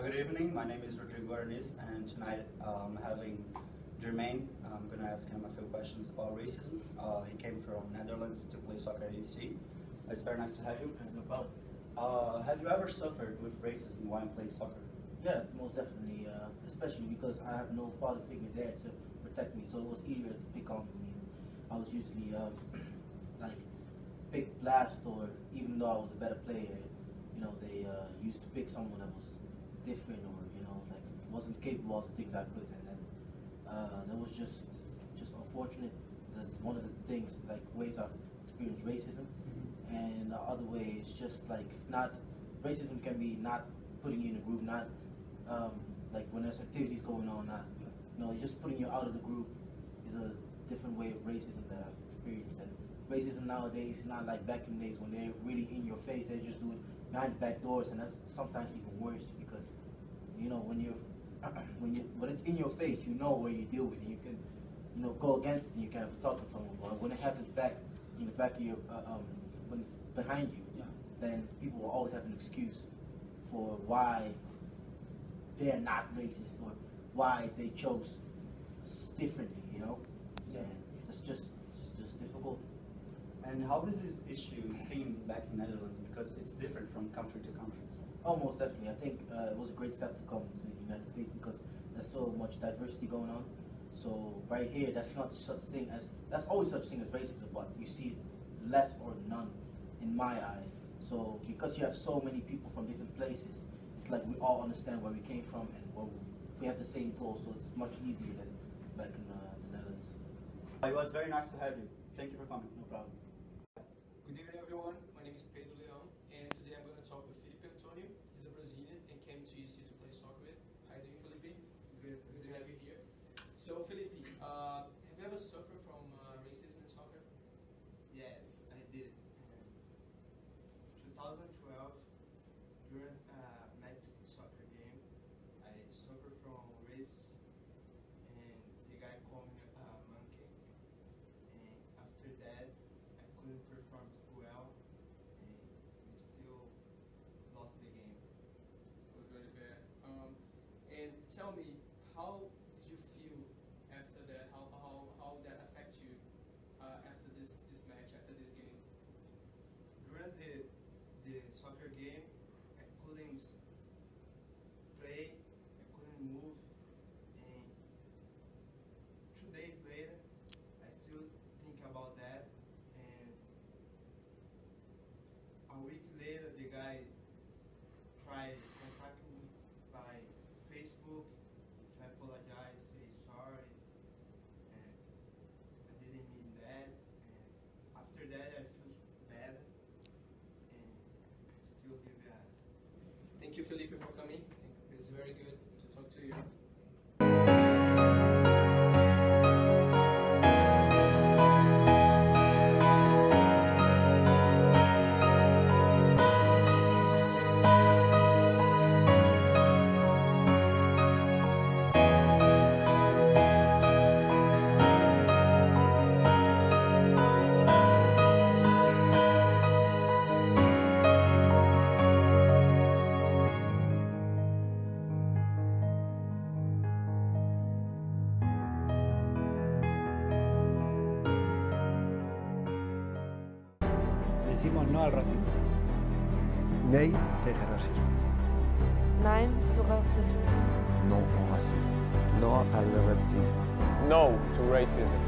My name is Rodrigo Aranis, and tonight I'm having Jermaine. I'm going to ask him a few questions about racism. Uh, he came from Netherlands to play soccer at UC. It's very nice to have you. No problem. Uh, have you ever suffered with racism while playing soccer? Yeah, most definitely. Uh, especially because I have no father figure there to protect me, so it was easier to pick on me. I was usually uh, like pick last, or even though I was a better player, you know, they uh, used to pick someone that was different, or you know, like wasn't capable of the things I could, and then uh, that was just just unfortunate. That's one of the things, like ways I've experienced racism, and the other way is just like not racism can be not putting you in a group, not um, like when there's activities going on, not you know, just putting you out of the group is a different way of racism that I've experienced. And racism nowadays is not like back in the days when they're really in your face. They just do it behind back doors, and that's sometimes even worse because you know when you're when you when it's in your face, you know where you deal with it. You can you know go against it. and You can talk to someone. But when it happens back in the back of your uh, um, when it's behind you, Yeah. then people will always have an excuse for why they're not racist or why they chose differently. You know, Yeah. and it's just it's just difficult. And how does this issue seem back in Netherlands? Because it's different from country to country. Almost definitely. I think uh, it was a great step to come to the United States because there's so much diversity going on. So right here, that's not such thing as that's always such thing as racism, but you see it less or none in my eyes. So because you have so many people from different places, it's like we all understand where we came from and what we, we have the same goal. So it's much easier than back in uh, the Netherlands. It was very nice to have you. Thank you for coming. No problem. Everyone. My name is Pedro Leão, and today I'm going to talk with Felipe Antonio. He's a Brazilian and came to UC to play soccer with. How are you doing, Felipe? Good. Good to have you here. So, Felipe, uh, have you ever suffered from uh, racism in soccer? Yes, I did. In 2012, during a match soccer game, I suffered from race, and the guy called me a monkey. And after that, I couldn't perform well, and we still lost the game. It was very bad. Um, and tell me, how did you feel after that? How, how, how that affect you uh, after this, this match, after this game? During the the soccer game, I couldn't play, I couldn't move, and two days later, I still think about that, and a week later, the guy tried contacting me by Facebook, to apologize, say sorry, and I didn't mean that, and after that, I feel bad and still give a Thank you, Felipe, for coming. It was very good to talk to you. Decimos no al racismo. Nee tegen racisme. Nein zu Rassismus. Non au racisme. No al racismo. No to racism.